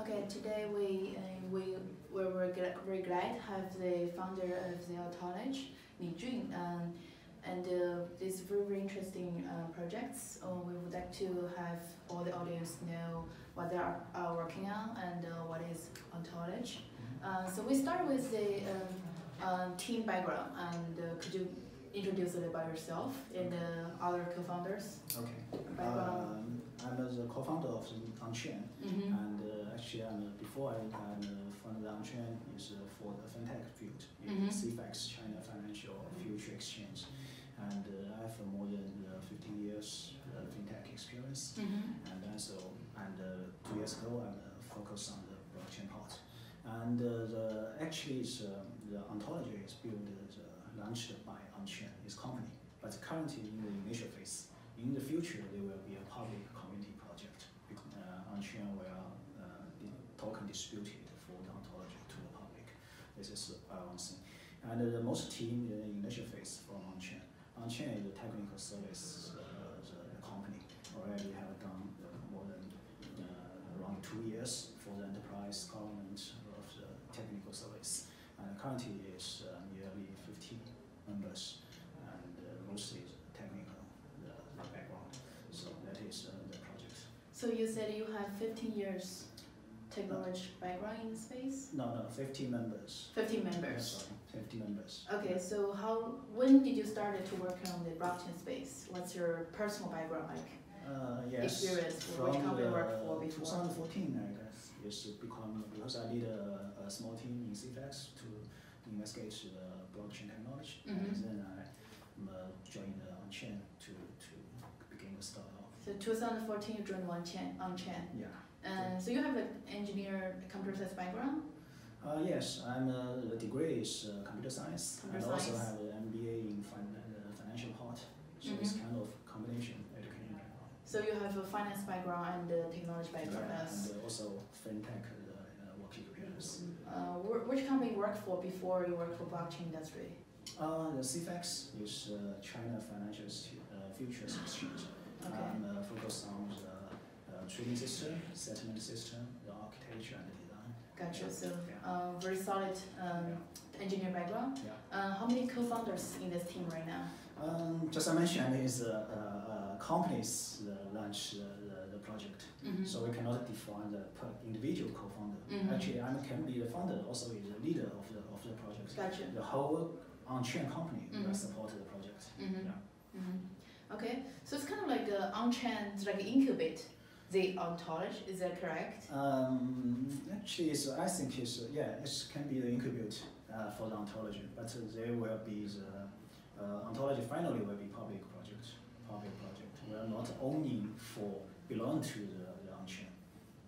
Okay, today we uh, we we're, we're very glad to have the founder of the Ontology, Li Jun, um, and uh, these very very interesting uh, projects. Uh, we would like to have all the audience know what they are, are working on and uh, what is Ontology. Uh, so we start with the um, uh, team background, and uh, could you introduce it by yourself and the other co-founders Okay. Um, I'm uh, the co-founder of OnChain, mm-hmm. and uh, actually, I'm, uh, before I I'm, uh, founded OnChain is uh, for the fintech field in Mhm. CFEX, China Financial Future Exchange, and uh, I have more than uh, 15 years uh, fintech experience, Mm-hmm. and also and uh, two years ago I'm uh, focused on the blockchain part, and uh, the actually it's, um, the ontology is built uh, launched by OnChain, this company, but currently in the initial phase. In the future, there will be a public community project. Uh, OnChain will uh, token distributed for the ontology to the public. This is one thing. And the most team in the initial phase from OnChain. OnChain is a technical service uh, company. Already have done uh, more than uh, around two years for the enterprise government of the technical service. And currently is uh, nearly 50 members and uh, mostly technical the, the background. So that is uh, the project. So you said you have 15 years technology background in space? No, no, 15 members. 15 Yeah, members. sorry, 50 members. Okay, so how, when did you start to work on the blockchain space? What's your personal background like? Uh, yes. Experience, which From company the worked for before? 2014, I guess, is become because I lead a, a small team in CFEX to investigate the blockchain technology, and Mhm. then I um, uh, joined on-chain to to begin the startup. So 2014 you joined OneChain, OnChain. Yeah. And so you have an engineer computer science background? Uh, yes, I'm a, the degree is uh, computer science, Computer and also have an MBA in fin- uh, financial part. So it's Mhm. kind of combination education background. So you have a finance background and a technology background Yeah, as and uh, also fintech uh, uh, experience. uh, which company you worked for before you worked for blockchain industry? Uh, the CFEX is uh, China Financial uh, Futures Exchange. Okay. I'm uh, focused on the uh, trading system, settlement system, the architecture and the design. Gotcha. So Yeah. uh, very solid um, engineer background. Yeah. Uh, how many co-founders in this team right now? Um, just I mentioned is uh, uh, uh, companies uh, launch the, the, the Mhm. so we cannot define the per individual co-founder. Mhm. Actually, I can be the founder, also is the leader of the of the project. Gotcha. The whole on-chain company Mhm. will support the project. Mm-hmm. Yeah. Mm-hmm. Okay, so it's kind of like uh, on-chain, it's like incubate the ontology. Is that correct? Um, actually, so I think it's, uh, yeah, it can be the incubate uh, for the ontology, but uh, there will be the uh, ontology finally will be public project, public project. We are not owning for belong to the, the on-chain.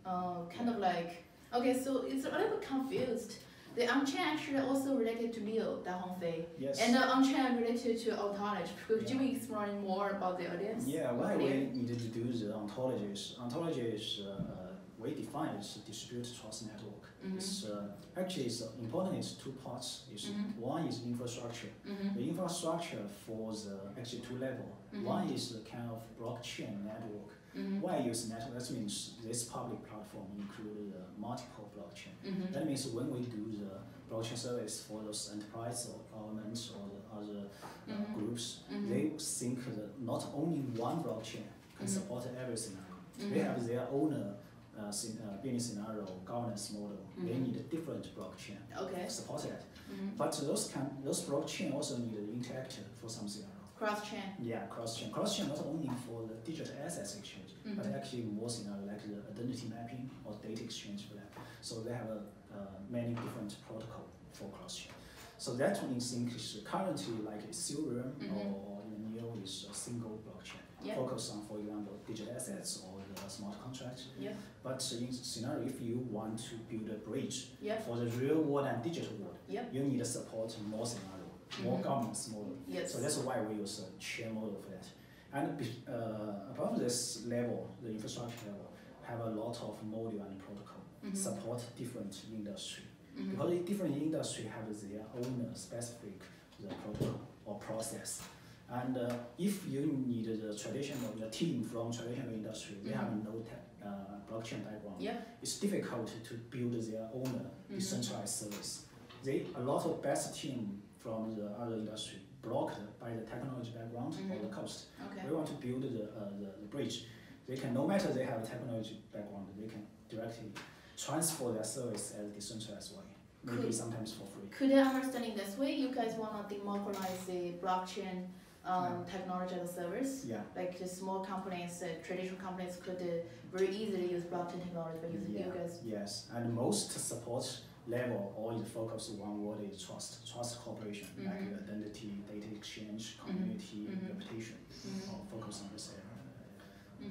Uh, kind of like okay, so it's a little bit confused. The on-chain actually also related to Neo Da Hongfei, Yes. and the on-chain related to ontology. Could you Yeah. explain more about the audience? yeah, why we needed to do the ontologies. ontology is, uh, we define as a distributed trust network. Mhm. It's, uh, actually, it's important It's two parts. Is Mhm. One is infrastructure. Mm-hmm. The infrastructure for the actually two level. Mhm. One is the kind of blockchain network. Mm-hmm. Why use network? That means this public platform includes uh, multiple blockchain. Mm-hmm. That means when we do the blockchain service for those enterprise or governments or the other uh, Mhm. groups, Mhm. they think that not only one blockchain can Mhm. support every scenario. They have their own uh, uh, uh, business scenario, governance model. They Mhm. need a different blockchain Okay. support that. Mm-hmm. But those can those blockchain also need to interact for some scenario. Cross-chain. Yeah, cross chain. Cross chain not only for the digital assets exchange, but Mhm. actually more scenario like the identity mapping or data exchange for that. So they have a, uh, many different protocol for cross chain. So that one is think is currently like Silver Mhm. or, or Neo is a single blockchain. Yeah. Focus on, for example, digital assets or the smart contract. Yeah. But in scenario, if you want to build a bridge Yeah. for the real world and digital world, Yep. you need to support more scenario, more Mhm. governance model. Yes. So that's why we use a chain model for that. And uh, above this level, the infrastructure level, have a lot of module and protocol Mhm. support different industry. Mhm. Because different industry have their own specific the protocol or process. And uh, if you need the traditional the team from traditional industry, they have no te- uh, blockchain background. Yeah. It's difficult to build their own uh, Mhm. decentralized service. They a lot of best team from the other industry blocked by the technology background or the Mhm. cost. Okay. We want to build the, uh, the, the bridge. They can, no matter they have a technology background, they can directly transfer their service as decentralized way, maybe Cool. sometimes for free. Could I understand in this way, you guys want to democratize the blockchain um, technology as a service? Yeah, Like the small companies, uh, traditional companies could uh, very easily use blockchain technology by using yeah, you guys. yes. And most support level always focus on what is trust, trust cooperation, Mhm. like identity, data exchange, community, Mhm. reputation, Mhm. or focus on this area.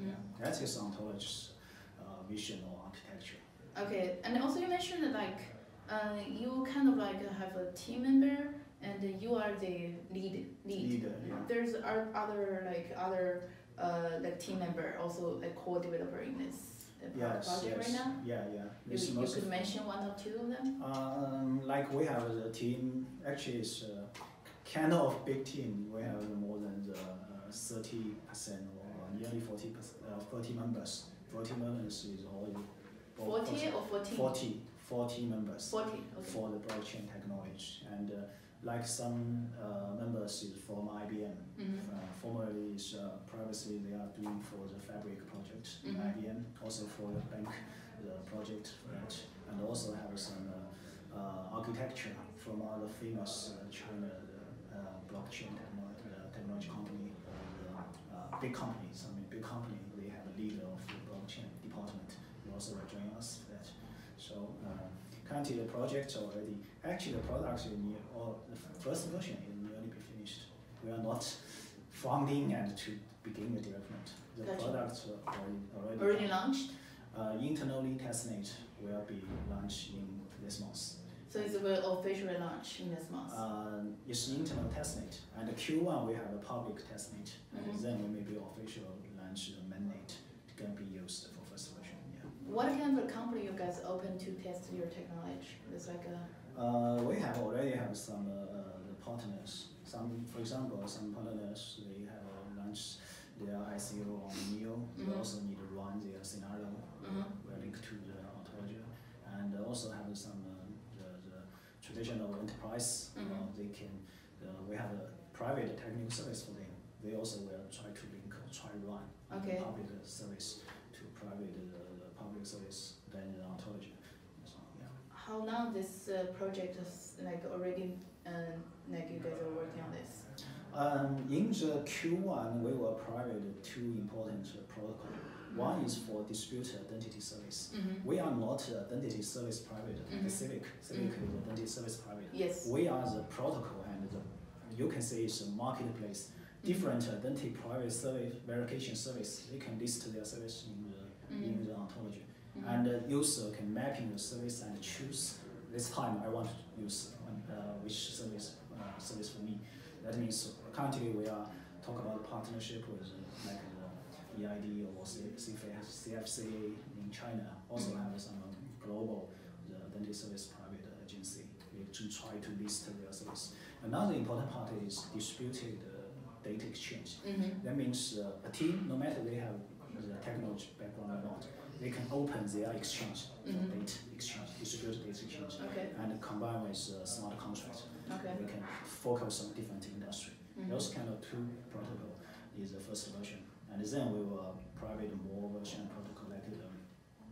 Yeah, that is ontology's uh, vision or architecture. Okay, and also you mentioned that like uh, you kind of like have a team member and you are the lead. Lead. Leader, yeah. There's are other like other uh, like team member also like co-developer in this pro- Yes, project yes. right now. Yeah, yeah. You, It's you most could of- mention one or two of them. Um, like we have the team, actually it's uh, kind of big team. We have more than the uh, thirty percent or nearly forty percent, uh, forty members. Forty members is all. all Forty or fourteen? 40, 40 members Forty. Okay. for the blockchain technology, and uh, like some uh, members is from IBM. Mhm. Uh, formerly is uh, previously they are doing for the Fabric project in Mhm. IBM, also for the bank the project that, and also have some uh, uh, architecture from other famous uh, China uh, blockchain technology, uh, technology company, uh, uh, big companies. I mean, big company they have a leader of the blockchain department. They also join us for that. So uh, currently the project already actually the product is near or the first version is nearly be finished. We are not funding and to begin the development. The Gotcha. product uh, already already, Already launched. uh, internally testnet will be launched in this month. So it will officially launch in this month. Uh, it's internal testnet, and the Q1 we have a public testnet, Mhm. and then we may be official launch the mainnet can be used for first version. Yeah. What kind of company you guys open to test your technology? It's like a Uh, we have already have some uh, uh, partners. Some, for example, some partners they have uh, launched their ICO on Neo. They Mhm. also need to run their scenario. We are linked to the ontology, and uh, also have some uh, the, the traditional enterprise. Uh, Mhm. they can. Uh, we have a private technical service for them. They also will try to link, try run Okay. public service to private the public service, then the ontology. So, yeah. How long this uh, project is like already uh, like you guys are working on this? Um, in the Q1, we were private two important uh, protocol. One is for distributed identity service. Mm-hmm. We are not identity service private, like Mhm. Civic. Civic is identity service private. Yes. We are the protocol and the, you can say it's a marketplace. Different identity private service verification service. They can list their service in Mhm. the ontology, Mhm. And the user can map in the service and choose. This time I want to use uh, which service uh, service for me. That means currently we are talk about partnership with uh, like the EID or C- CFA CFCA in China. Also Mhm. have some global the identity service private agency to try to list their service. Another important part is distributed uh, data exchange. Mhm. That means uh, a team, no matter they have the technology background or not, they can open their exchange, Mhm. data exchange, distributed data exchange, Okay. and combine with uh, smart contract. Okay. They can focus on different industry. Mhm. Those kind of two protocol is the first version, and then we will private more version protocol like the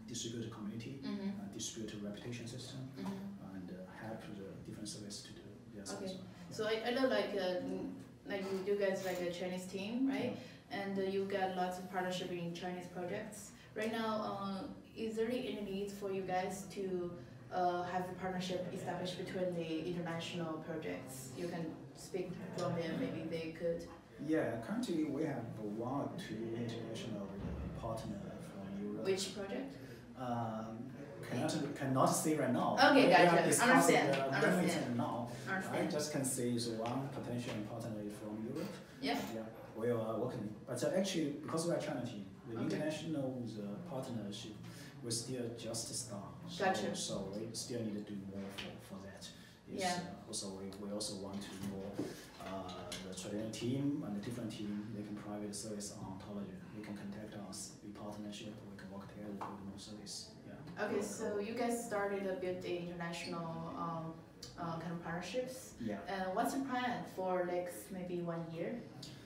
distributed community, Mhm. uh, distributed reputation system, Mhm. and uh, help the different service to do their Okay. service. So I, I know like uh, mm, like you, you guys like a Chinese team, right? And uh, you get lots of partnership in Chinese projects. Right now, uh, is there any need for you guys to uh, have a partnership established between the international projects? You can speak from them, maybe they could. Yeah, currently we have one or two international partner from Europe. Which project? Um, cannot cannot say right now. Okay, We are gotcha. discussing Understand, the understand. Now. I just can say is one potential partner from Europe. Yeah. Yeah, we are working, but uh, actually because we are China team, the Okay. international the partnership we still just start. So, Gotcha. So we still need to do more for, for that. Yeah. Uh, also we, we also want to more uh, uh, the traditional team and the different team, they can provide service on ontology. They can contact us, we partnership, we can work together to do more service. Yeah. Okay, so you guys started to build the international um, uh, kind of partnerships. Yeah. And what's the plan for next maybe one year?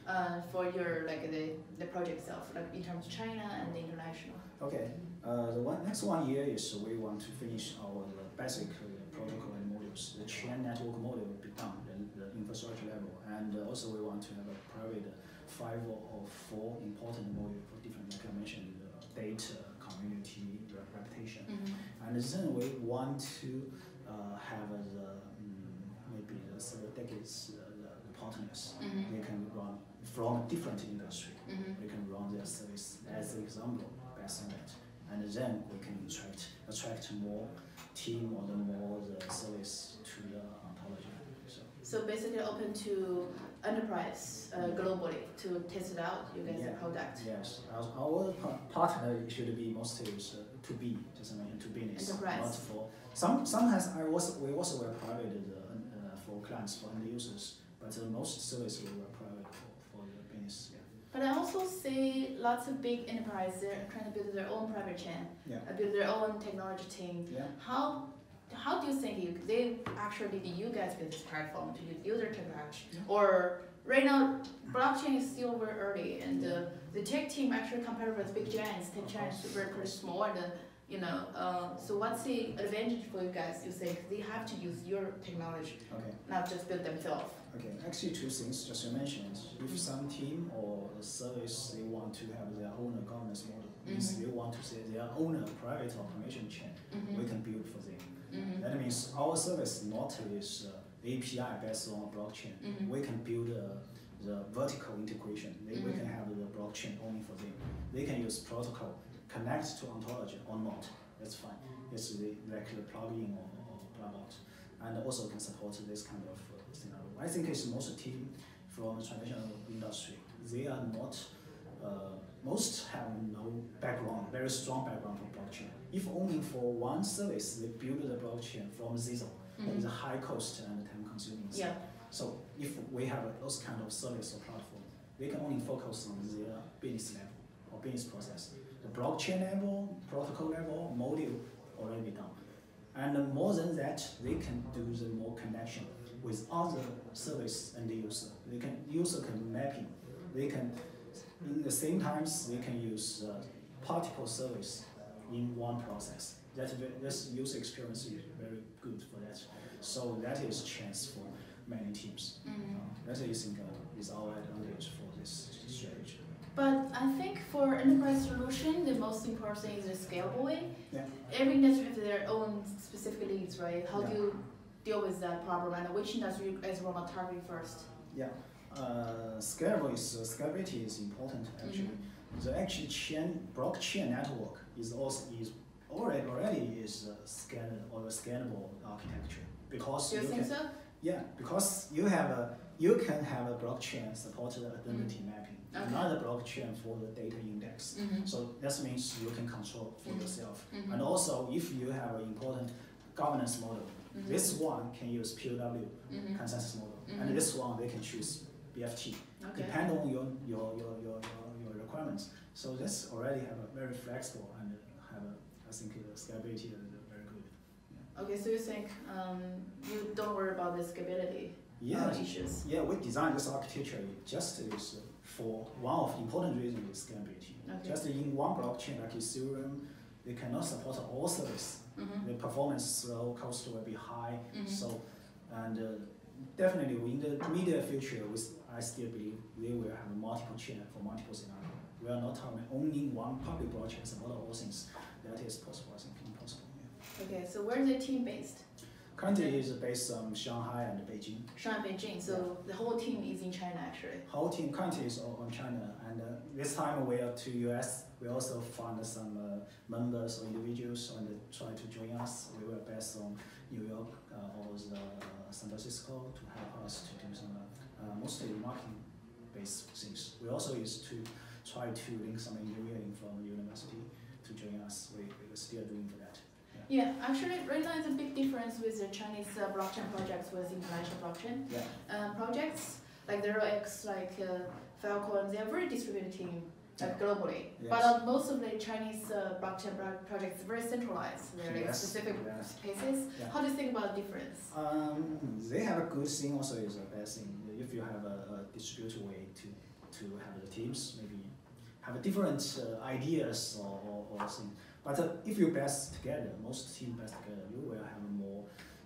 Uh, for your like the, the project itself, like in terms of China and the international. Okay. Uh, the one next one year is we want to finish our uh, basic uh, protocol and modules. The chain network module will be done, the, the infrastructure level, and uh, also we want to have a private five or four important module for different, like I mentioned, uh, data, community, reputation, Mm-hmm. and then we want to uh, have uh, the mm, maybe the several decades uh, the, partners. Mm-hmm. They can run from different industry. Mm-hmm. We can run their service as an example based on that. And then we can attract attract more team or the more the service to the ontology. So So basically open to enterprise uh, globally to test it out, you guys' Yeah. product. yes, our, our pa- partner should be mostly uh, to be, just I mentioned to business, Enterprise. not for some. Sometimes I was we also were private uh, uh, for clients for end users, but uh, most service we were private for, for the business. Yeah. But I also see lots of big enterprises they're trying to build their own private chain, Yeah. uh, build their own technology team. Yeah. How how do you think you they actually did you guys build this platform to use user technology? Yeah. Or right now blockchain is still very early and uh, the tech team actually compared with big giants, tech giants are very pretty small and uh, you know, uh, so what's the advantage for you guys? You think they have to use your technology, Okay. not just build themselves. Okay, actually two things, just you mentioned, if some team or service, they want to have their own governance model, means Mhm. they want to say their own private automation chain, Mm-hmm. we can build for them. Mm-hmm. That means our service not is uh, API based on blockchain. Mhm. We can build uh, the vertical integration. They, We can have the blockchain only for them. They can use protocol, connect to ontology or not. That's fine. It's the, like the plugin or, or plug out. And also can support this kind of uh, scenario. I think it's most team from the traditional industry. They are not, uh, most have no background, very strong background for blockchain. If only for one service, they build the blockchain from zero. It's a high cost and time consuming. Mm-hmm. Yeah. So if we have those kind of service or platform, they can only focus on their business level or business process. The blockchain level, protocol level, module already done. And more than that, they can do the more connection with other service and the user. They can user can mapping. They can in the same times they can use uh, particle service in one process. That this user experience is very good for that. So that is chance for many teams. Mm-hmm. Uh, that is think uh, is our advantage for this strategy. But I think for enterprise solution, the most important thing is the scalability. Yeah. Every industry has their own specific needs, right? How Yeah. do you deal with that problem and which industry you guys want to target first? Yeah, uh, scalable is uh, scalability is important actually. The actual chain blockchain network is also is already already is a scan or scalable architecture because you you can so? yeah because you have a you can have a blockchain supported identity mapping, Okay. another blockchain for the data index. Mm-hmm. So that means you can control for Mhm. yourself. Mhm. And also, if you have an important governance model, Mhm. this one can use POW Mm-hmm. consensus model, and this one they can choose BFT, Okay. depend on your your, your, your, your your requirements. So this already have a very flexible and have a, I think the scalability is very good. Okay, so you think um, you don't worry about the scalability Yeah, uh, issues? yeah, we designed this architecture just is for one of the important reasons is scalability. Okay. Just in one blockchain like Ethereum, they cannot support all service. Mm-hmm. The performance slow, cost will be high. Mhm. So, and uh, definitely in the immediate future, we, I still believe they will have multiple chain for multiple scenarios. We are not having only one public blockchain support all things. That is possible, I think, impossible. Yeah. Okay, so where's the team based? Currently is based on Shanghai and Beijing. Shanghai, Beijing. So the whole team is in China actually. Whole team currently is all on China, and uh, this time we are to US. We also found some uh, members or individuals and try to join us. We were based on New York uh, or the, uh, San Francisco to help us to do some uh, mostly marketing-based things. We also used to try to link some engineering from university to join us. We, we are still doing for that. Yeah, actually, right now it's a big difference with the Chinese uh, blockchain projects with international blockchain Yeah. uh, projects. like Zero X, like uh, Falcon, they're very distributed team like globally. Yes. But uh, most of the Chinese uh, blockchain projects are very centralized. They're like Yes, specific yes. places. Yeah. How do you think about the difference? Um, they have a good thing also is a bad thing. If you have a, a distributed way to, to have the teams, maybe have different uh, ideas or, or, or thing. But uh, if you best together, most team best together, you will have a more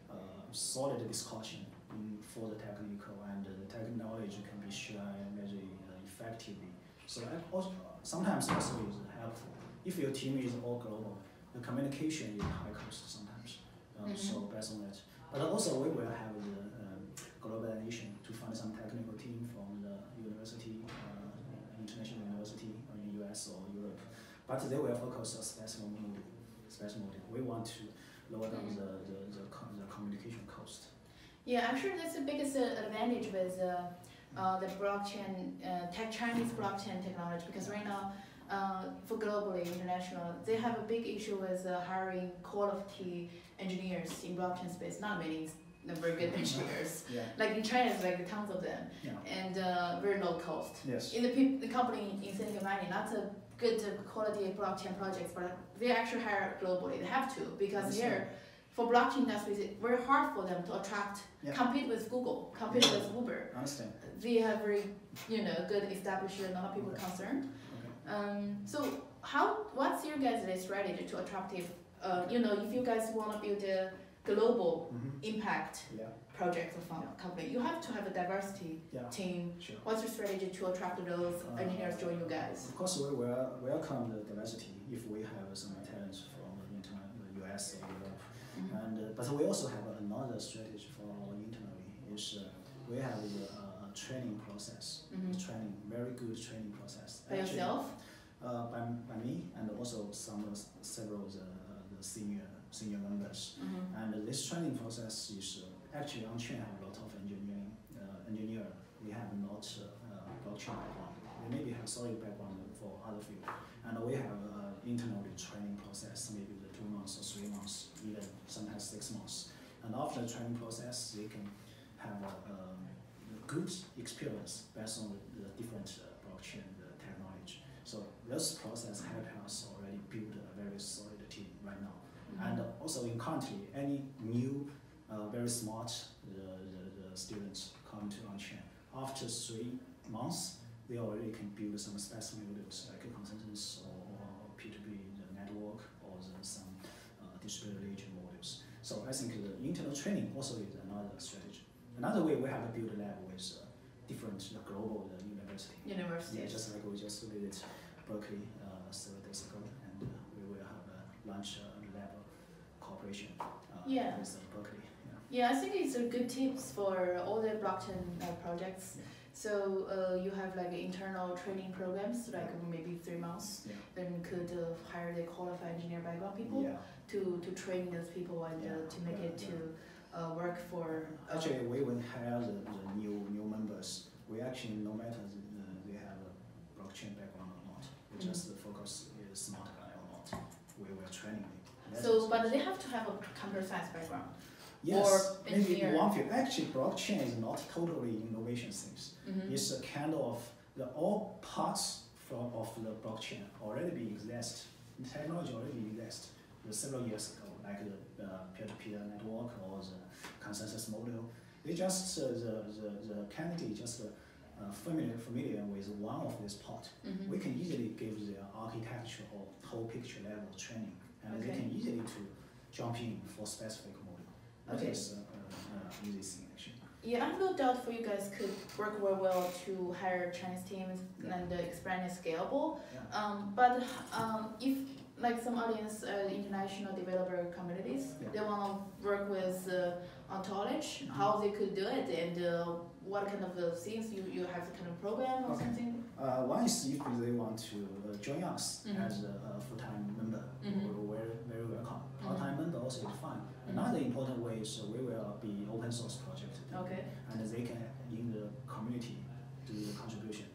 uh, solid discussion in, for the technical and the technology can be shared very uh, effectively. So that also, sometimes also is helpful. If your team is all global, the communication is high cost sometimes. Um, Mhm. So based on that, but also we will have the um, globalization to find some technical team from the university, uh, international university or in US or But they will focus on special module. Special module. We want to lower down the, the, the, the communication cost. Yeah, I'm sure that's the biggest uh, advantage with uh, uh, the blockchain, uh, tech Chinese blockchain technology because right now, uh, for globally international, they have a big issue with uh, hiring quality engineers in blockchain space. Not many very good engineers. Yeah. Like in China, it's like tons of them, Yeah. and uh, very low cost. Yes. In the, the company in Silicon Valley, not a good quality blockchain projects, but they actually hire globally. They have to because Understand. here, for blockchain industry, it's very hard for them to attract, Yeah. compete with Google, compete Yeah. with Uber. Understand. They have very, you know, good established, a lot of people Okay. concerned. Okay. Um, so how, what's your guys' strategy to attractive, uh, you know, if you guys want to build a global Mm-hmm. impact Yeah. Project or fund company, you have to have a diversity Yeah. team. Sure. What's your strategy to attract those Uh, engineers join you guys? Of course, we will welcome the diversity if we have some talents from the the US or Europe. Mhm. And, uh, but we also have another strategy for our internally is uh, we have a uh, training process. Mhm. Training, very good training process. By Actually, yourself? Uh, by, by me and also some of several of the, uh, the senior senior members. Mhm. And this training process is uh, actually on chain have a lot of engineering uh, engineer. We have not uh, uh, blockchain background. We maybe have solid background for other field. And we have uh, internally training process, maybe the two months or three months, even sometimes six months. And after the training process, they can have a, um, a good experience based on the, different uh, blockchain uh, technology. So this process help us already build a very solid team right now. Mhm. And also in country, any new, uh, very smart the, the, the students come to on-chain. After three months, they already can build some special modules like a consensus or, or P2P the network or the, some uh, distributed ledger modules. So I think the internal training also is another strategy. Another way we have to build a lab with uh, different the global the university. Yeah, Universities. just like we just visited Berkeley uh, several days ago, and uh, we will have a lunch uh, lab cooperation uh, Yeah. with uh, Berkeley. Yeah. Yeah, I think it's a good tips for all the blockchain uh, projects. So uh, you have like internal training programs, like maybe three months. Yeah. Then could uh, hire the qualified engineer background people Yeah. to, to train those people and Yeah. uh, to make Yeah, it yeah. to uh, work for. Uh, Actually, we will hire the, the new new members. We actually no matter the, the, they have a blockchain background or not, we Mhm. just focus is smart guy or not. We will training them. That so, but they have to have a computer science background. Yes, maybe one field. Actually, blockchain is not totally innovation things. Mhm. It's a kind of the all parts from of the blockchain already be exist. The technology already exist uh, several years ago, like the uh, peer-to-peer network or the consensus model. They just uh, the, the the candidate just uh, uh, familiar familiar with one of this part. Mhm. We can easily give the architecture or whole picture level training, and they can easily to jump in for specific Okay. uh, uh, easy thing actually. Yeah, I have no doubt for you guys could work very well to hire Chinese teams and uh, expand it scalable. Yeah. Um, but um, if like some audience, uh, international developer communities, Yeah. they want to work with uh, ontology, Mhm. how they could do it, and uh, what kind of uh, things you, you have the kind of program or Okay. something. Uh, one is if they want to uh, join us Mhm. as a, a full-time also. Another important way is uh, we will be open source project. Okay. And they can in the community do the contribution.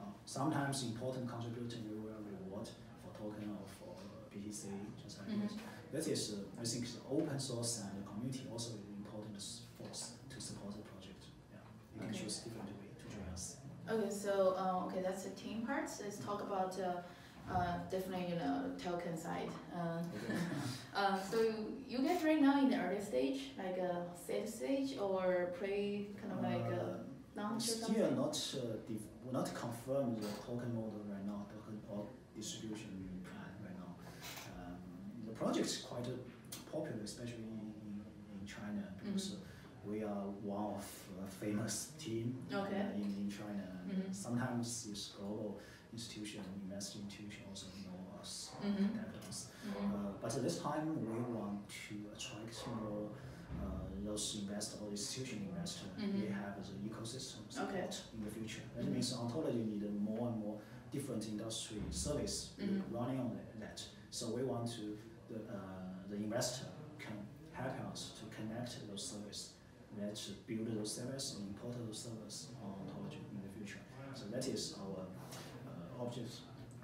Uh, sometimes important contribution we will reward for token or for BTC, just like Mhm. this. That is, uh, I think, open source and the community also is important force to support the project. Yeah, you can Okay. choose different way to join. us. Okay, so uh, okay, that's the team parts. Let's talk about uh, uh, definitely you know token side. Uh, uh, so you guys right now in the early stage, like a seed stage or pre kind of like a Uh, launch or something. Still not, uh, not confirmed the token model right now, token or distribution plan right now. Um, The project is quite uh, popular, especially in, in, in China, because Mm-hmm. we are one of a famous team Okay. uh, in, in China. Mhm. Sometimes it's global institution, investing institution also know us, Mhm. contact us. Mhm. Uh, but at this time, we want to attract more uh, those investor or institution investor. Mhm. They have the ecosystem Okay. support in the future. That means ontology need more and more different industry service Mhm. running on that- that. So we want to the uh, the investor can help us to connect those service. Let's build those service and import those service on ontology in the future. So that is our uh, object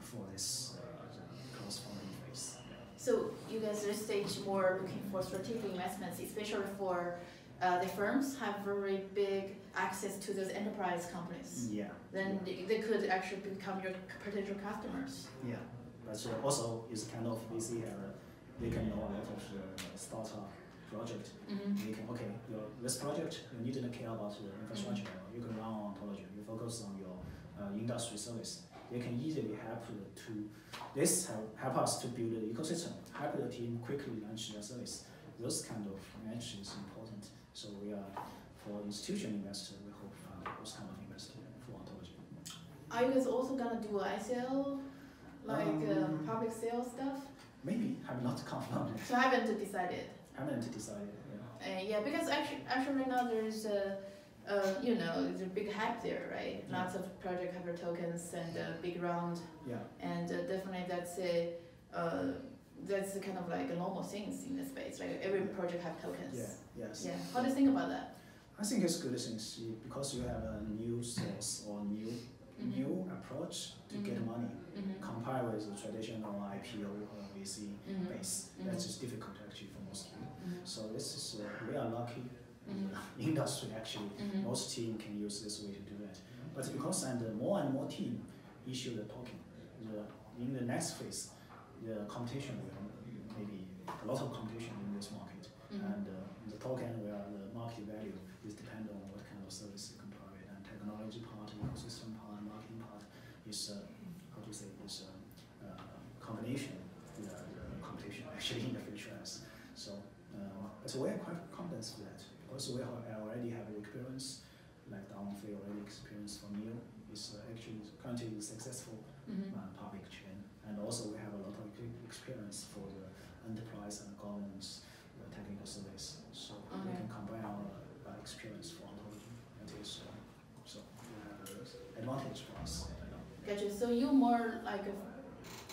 for this uh, cross-funding phase. So you guys this stage more looking for strategic investments, especially for uh, the firms have very big access to those enterprise companies. Yeah. Then yeah. they, they could actually become your potential customers. Yeah, but uh, also it's kind of busy area. They can know a lot of the startup project. Mm-hmm. They can okay, your this project you needn't care about the infrastructure level. You can run on ontology. You focus on your uh, industry service. They can easily help to this help, help us to build the ecosystem. Help the team quickly launch their service. Those kind of match is important. So we are for institution investor. We hope find those kind of investor for ontology. Are you guys also gonna do ICO, like uh, Um, public sales stuff? Maybe have not confirmed. So I haven't decided. Haven't decided. Yeah. Uh, yeah, because actually, actually right now there's a, uh, you know, it's a big hype there, right? Yeah. Lots of project hyper tokens and a big round, Yeah. and uh, definitely that's a, uh, that's a kind of like a normal things in the space. Like every project have tokens. Yeah. Yes. Yeah. How do you think about that? I think it's good things because you have a new source or new Mhm. new approach to get Mhm. money. Mm-hmm. Compare with the traditional IPO or VC Mhm. base. That's just difficult actually for most people. Mm-hmm. So this is uh, we are lucky. In Mhm. the Industry actually, Mhm. most team can use this way to do that. But because and uh, more and more team issue the token, the, in the next phase, the competition will maybe a lot of competition in this market. Mhm. And uh, the token where the market value is depend on what kind of service you can provide and technology part, ecosystem part, marketing part is uh, how to say is a uh, combination the, the competition actually in the future as so. Uh, but we are quite confident for that because we have, already have experience like the Downfield already experience from you It's uh, actually currently successful Mhm. uh, public chain. And also we have a lot of experience for the enterprise and governance uh, technical service. So we can combine our uh, experience for ontology. That is, uh, so we have an advantage for us. You. Gotcha. So you more like a,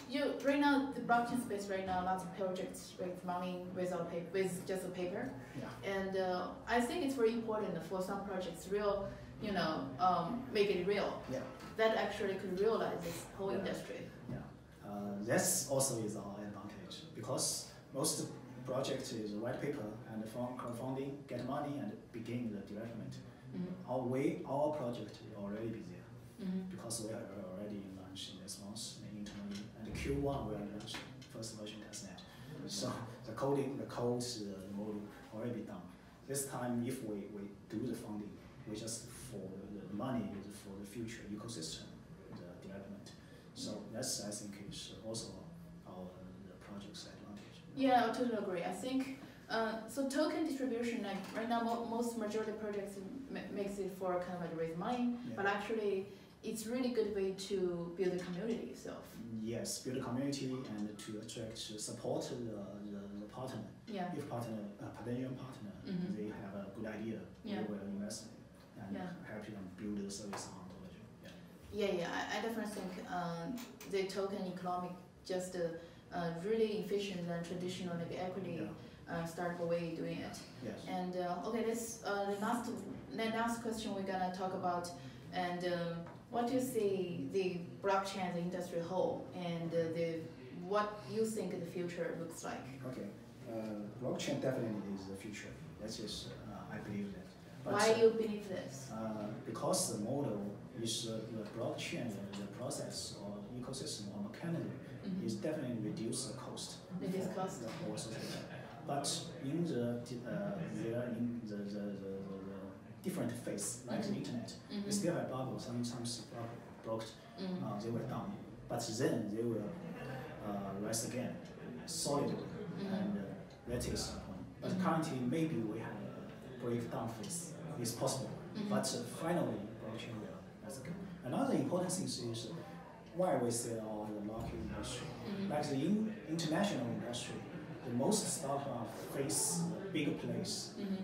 you right now the blockchain space right now lots of projects with money without paper with just a paper, Yeah. and uh, I think it's very important for some projects real, you know, um, make it real. Yeah. That actually could realize this whole Yeah. industry. Yeah. Uh, that's also is our advantage because most project is white paper and the from crowdfunding, get money and begin the development. Mm-hmm. Our way, our project will already be there. Mm-hmm. because we are already launched in this month internally, Q1 we are launching first version testnet. So the coding, the codes, the model already done. This time, if we, we do the funding, we just for the, the money is for the future ecosystem, the development. So that's I think is also our the project's advantage. Yeah, I totally agree. I think uh, so. Token distribution, like right now, mo- most majority projects makes it for kind of like raise money, Yeah. but actually, it's really good way to build a community itself. Yes, build a community and to attract, support the, the, the partner. Yeah. If partner, uh, potential partner, Mhm. they have a good idea, Yeah. they will invest in it and Yeah. help them build the service on ontology. Yeah. Yeah, yeah, I, I definitely think um, the token economic just uh, uh, really efficient than traditional like equity Yeah. uh, startup way doing it. Yes. And uh, okay, this uh, the last the last question we're gonna talk about, and um, what do you see the blockchain industry whole, and uh, the what you think the future looks like? Okay. Uh, blockchain definitely is the future. That's just uh, I believe that. But, Why you believe this? Uh, because the model is uh, the blockchain, the, process or ecosystem or mechanism Mhm. is definitely reduce the cost. Reduce cost. The whole. But in the uh, in the, the, the different phase, like the internet, they still have bubble, sometimes block, blocked, Mhm. uh, they were down. But then they will uh, rise again solidly, Mhm. and uh, that is the point. But currently, maybe we have a breakdown phase. It's possible. But uh, finally, blockchain will. That's good. Another important thing is why we say all the market industry. Like the in, international industry, the most startup face big place. Mhm.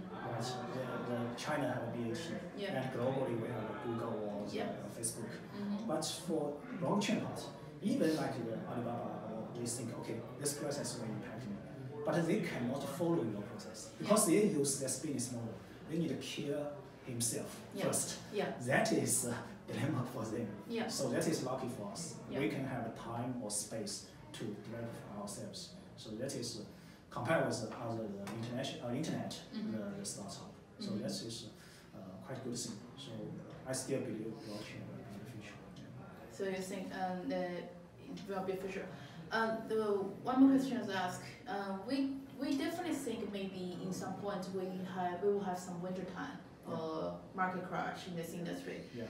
Right? The, the China have a BAT, Yeah. and globally we have Google or Yeah. Facebook. Mhm. But for blockchain part, even like the Alibaba, or they think, okay, this process will impact me, but they cannot follow your process because they use their business model. They need to kill himself first. Yeah. That is a dilemma for them. Yeah. So that is lucky for us. Yeah. We can have time or space to develop ourselves. So that is uh, compared with the other the international uh, internet Mhm. the, the startup. So Mhm. that is uh, quite good thing. So I still believe blockchain will be the future. So you think um, that it will be future. Um, the one more question is asked. Uh, we we definitely think maybe in some point we have we will have some winter time or market crash in this industry. Yeah.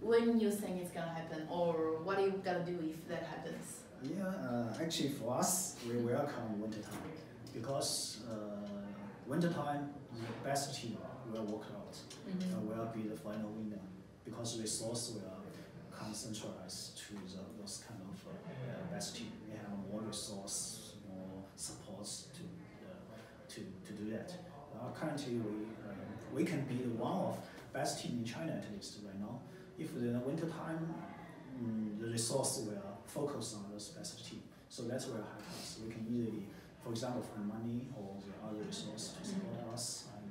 When you think it's gonna happen, or what are you gonna do if that happens? Yeah, uh, actually for us, we welcome winter time because uh, winter time, the best team will work out. Mm-hmm. uh, will be the final winner because resource will concentrate to the, those kind of uh, best team. We have more resource, more supports to uh, to, to do that. Uh, currently, we uh, we can be the one of best team in China at least right now. If in the winter time, mm, the resource will focus on those best team. So that's where help us. We can easily, for example, find money or the other resource to support us. And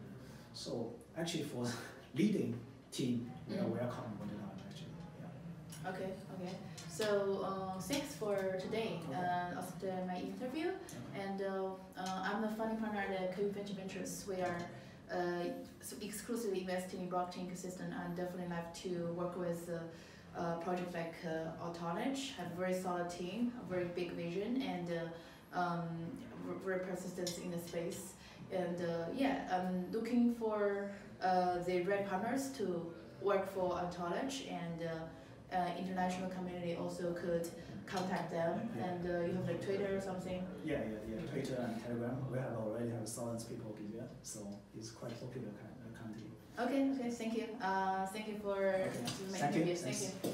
so actually for leading team, we are Mm. welcome winter time actually. Yeah. Okay, okay. So uh, thanks for today uh, after my interview. And uh, uh, I'm the funding partner at KU Venture Ventures. We are uh, exclusively investing in blockchain ecosystem and definitely like to work with uh, projects like uh, Ontology, have a very solid team, a very big vision, and uh, um, persistent in the space. And uh, yeah, I'm looking for uh, the right partners to work for Ontology and uh, uh, international community also could contact them. Yeah. And uh, you have like Twitter or something. Yeah, yeah, yeah. Twitter and Telegram, we have already have thousands of people be there, so it's quite popular kind uh, country. Okay, okay, thank you. Uh, thank you for Okay. my Thank you. interview. Thank you.